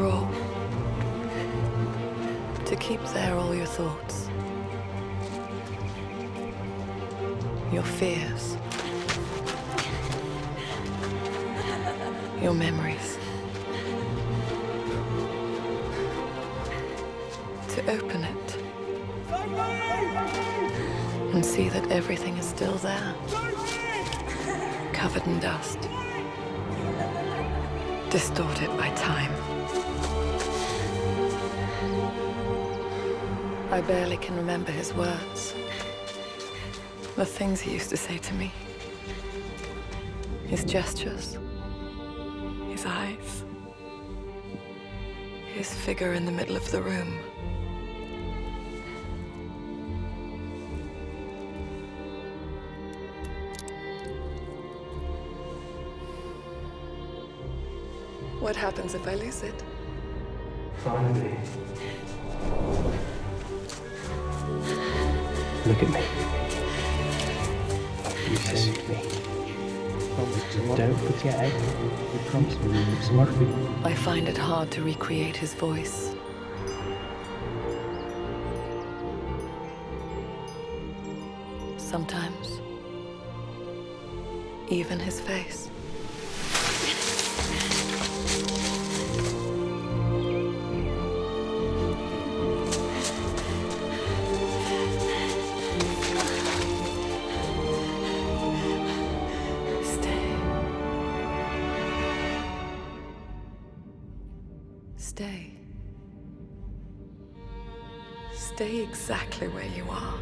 To keep there all your thoughts. Your fears. Your memories. To open it. And see that everything is still there. Covered in dust. Distorted by time. I barely can remember his words. The things he used to say to me. His gestures. His eyes. His figure in the middle of the room. What happens if I lose it? Finally. Look at me. You saved me. Don't forget. You promised me you'd smart me. I find it hard to recreate his voice. Sometimes, even his face. Stay. Stay exactly where you are.